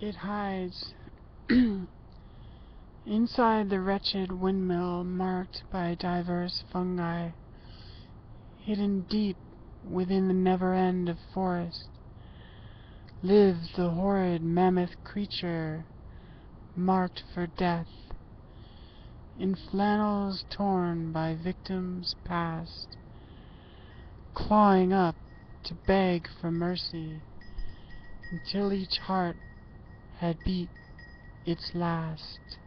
it hides Inside the wretched windmill marked by divers fungi, Hidden deep within the never end of forest, Lives the horrid mammoth creature marked for death, In flannels torn by victims past, Clawing up to beg for mercy Until each heart had beat its last.